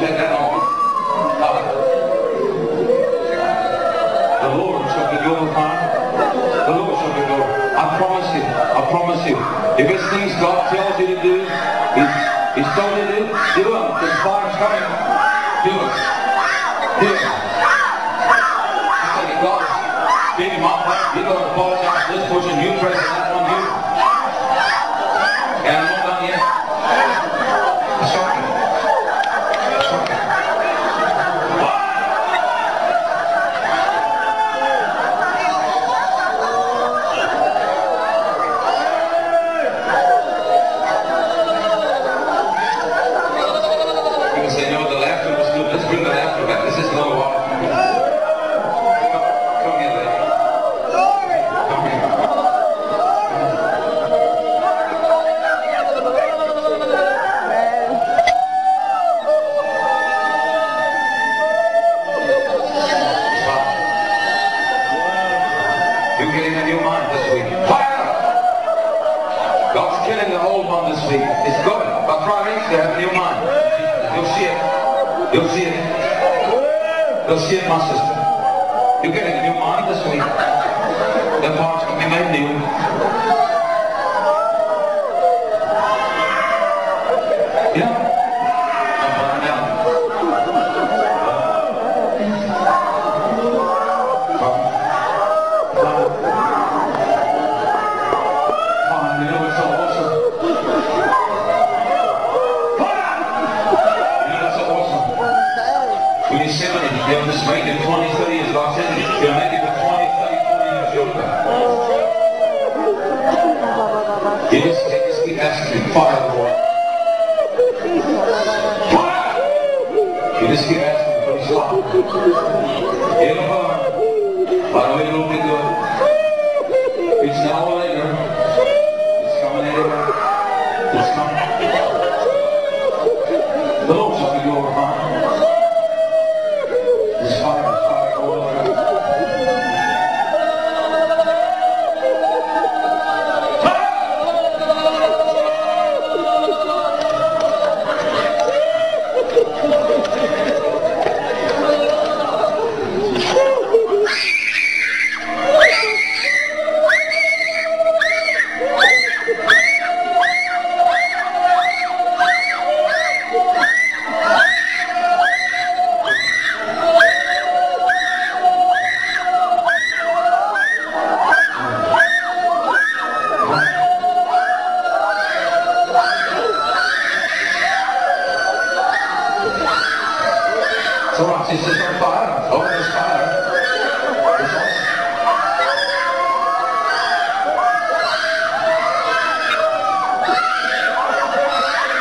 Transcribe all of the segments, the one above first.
That on. The Lord shall be your upon. The Lord shall be your. I promise you. I promise you. If it's things God tells you to do, He's, he's told you to do, do them. Because fire's coming. Killing the old one this week. It's good. But try to have a new mind. You'll see it. You'll see it. You'll see it, my sister. You're getting a new mind this week. The parts can be made new. Yeah. I'm make it 20, 30 years. God said you'll make it for 20, 30, 40 years younger. You just, you just keep asking, fire the Lord. Fire! You just keep asking, please stop. It'll burn. But it'll be good. It's now or later. It's coming anyway. It's coming.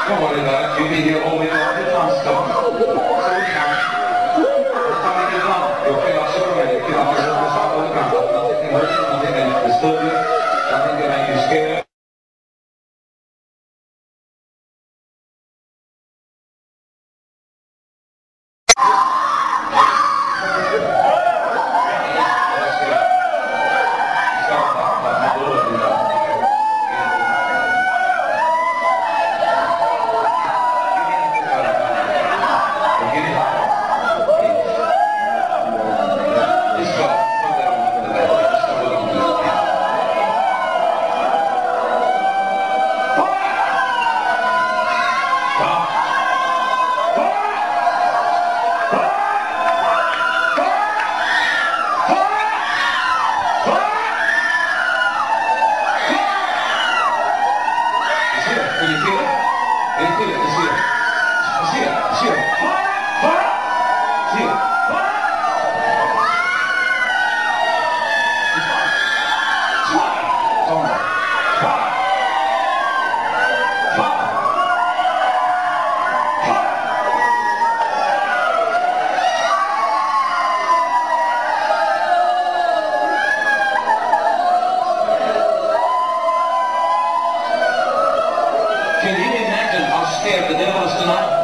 Don't worry about it. You'll be here all week long. It's non-stop. So it's fine. It's time to get done. You'll feel like Superman. You'll feel like you're just all the ground. Nothing can hurt you. Nothing can disturb you. Nothing can make you scared. It's Can you imagine how scared the devil is tonight?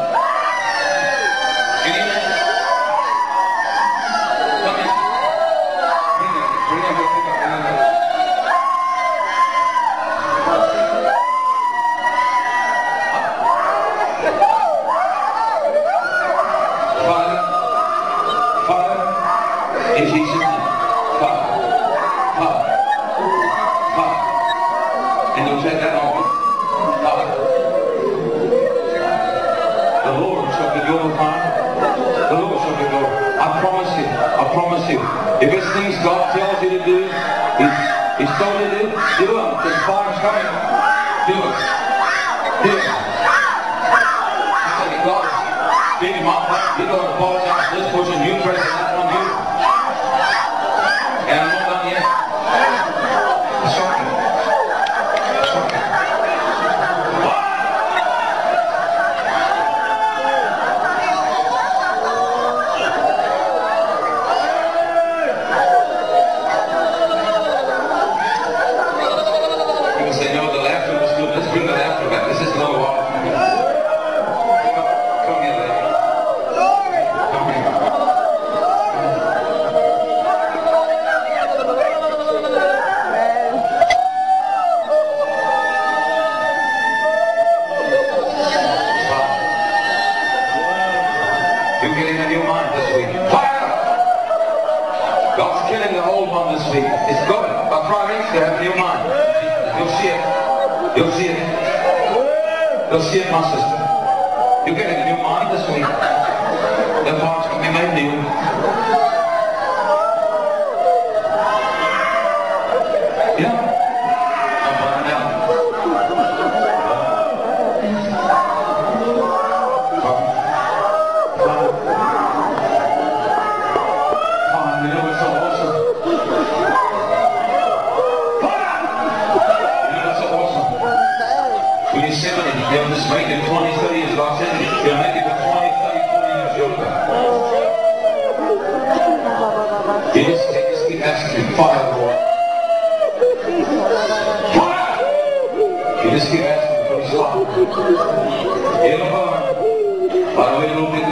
Lord shall be glorified. The Lord shall be glorified. I promise you. I promise you. If it's things God tells you to do, He's, he's told you to do, do them. The fire's coming. Do it. Do it. I said, God, speaking my part, you don't apologize Jou seun. Jou seun maar suster. Jy kan dit jou maand is nie. Dan maak jy my nie. Keep asking, Fire, Lord. Fire! You just keep asking for His fire. It'll burn. By the way.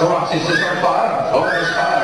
Watch this, it's on. Oh.